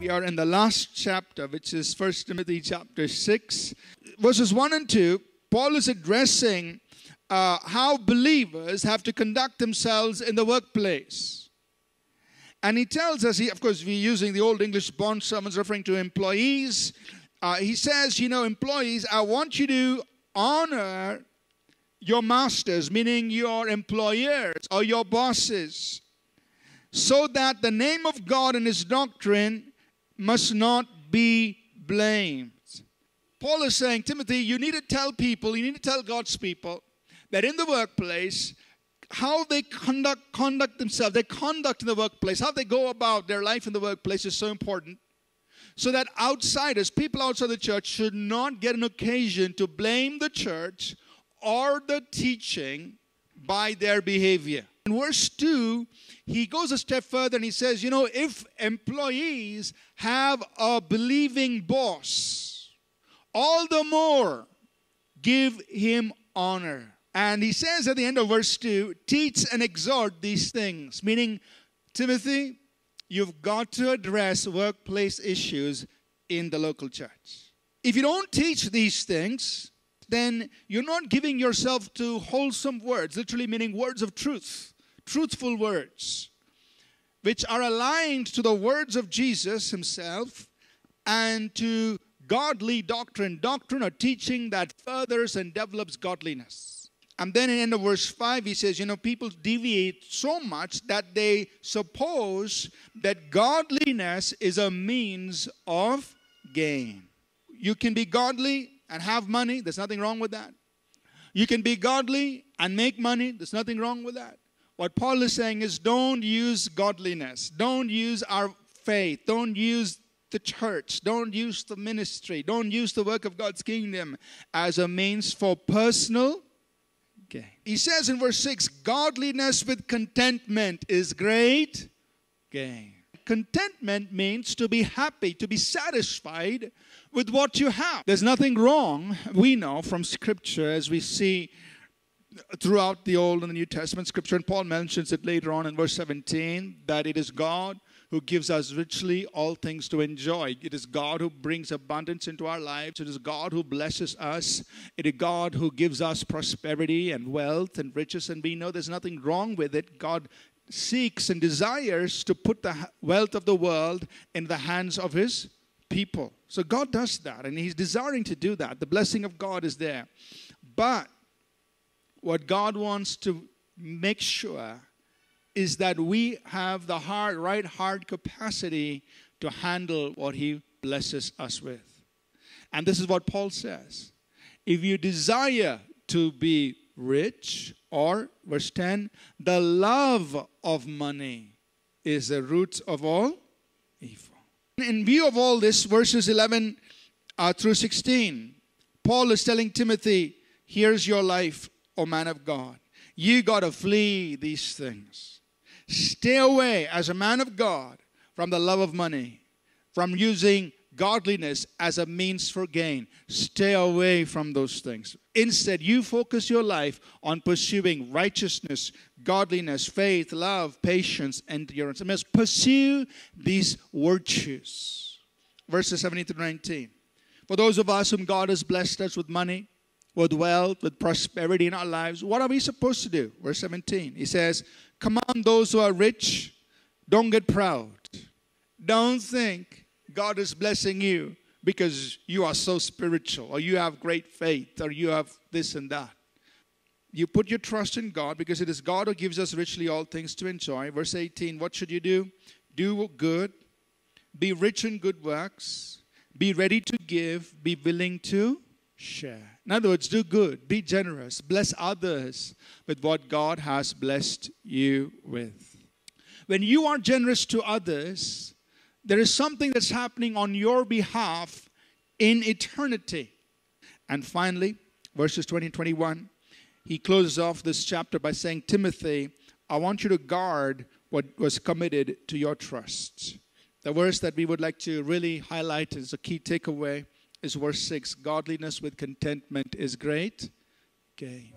We are in the last chapter, which is 1 Timothy chapter 6. Verses 1 and 2, Paul is addressing uh, how believers have to conduct themselves in the workplace. And he tells us, he, of course, we're using the old English bondservants referring to employees. Uh, he says, you know, employees, I want you to honor your masters, meaning your employers or your bosses, so that the name of God and his doctrine must not be blamed. Paul is saying, Timothy, you need to tell people, you need to tell God's people that in the workplace, how they conduct conduct themselves, their conduct in the workplace, how they go about their life in the workplace is so important. So that outsiders, people outside the church, should not get an occasion to blame the church or the teaching by their behavior. In verse 2, he goes a step further and he says, You know, if employees have a believing boss, all the more give him honor. And he says at the end of verse 2 teach and exhort these things, meaning, Timothy, you've got to address workplace issues in the local church. If you don't teach these things, then you're not giving yourself to wholesome words, literally meaning words of truth, truthful words, which are aligned to the words of Jesus himself and to godly doctrine, doctrine or teaching that furthers and develops godliness. And then in the end of verse 5, he says, You know, people deviate so much that they suppose that godliness is a means of gain. You can be godly and have money. There's nothing wrong with that. You can be godly and make money. There's nothing wrong with that. What Paul is saying is don't use godliness. Don't use our faith. Don't use the church. Don't use the ministry. Don't use the work of God's kingdom as a means for personal gain. He says in verse 6 godliness with contentment is great gain. Contentment means to be happy, to be satisfied with what you have. There's nothing wrong, we know from Scripture, as we see throughout the Old and the New Testament Scripture, and Paul mentions it later on in verse 17, that it is God who gives us richly all things to enjoy. It is God who brings abundance into our lives. It is God who blesses us. It is God who gives us prosperity and wealth and riches. And we know there's nothing wrong with it. God seeks and desires to put the wealth of the world in the hands of his people. So God does that, and He's desiring to do that. The blessing of God is there. But what God wants to make sure is that we have the hard, right heart capacity to handle what He blesses us with. And this is what Paul says. If you desire to be rich, or verse 10, the love of money is the root of all evil. In view of all this, verses 11 uh, through 16, Paul is telling Timothy, here's your life, O man of God. You got to flee these things. Stay away as a man of God from the love of money, from using godliness as a means for gain. Stay away from those things. Instead, you focus your life on pursuing righteousness, godliness, faith, love, patience, endurance. I must pursue these virtues. Verses 17 to 19. For those of us whom God has blessed us with money, with wealth, with prosperity in our lives, what are we supposed to do? Verse 17. He says, Command those who are rich, don't get proud. Don't think God is blessing you because you are so spiritual or you have great faith or you have this and that. You put your trust in God because it is God who gives us richly all things to enjoy. Verse 18 What should you do? Do good, be rich in good works, be ready to give, be willing to share. In other words, do good, be generous, bless others with what God has blessed you with. When you are generous to others, there is something that's happening on your behalf in eternity. And finally, verses 20 and 21 he closes off this chapter by saying, Timothy, I want you to guard what was committed to your trust. The verse that we would like to really highlight as a key takeaway is verse 6 Godliness with contentment is great gain.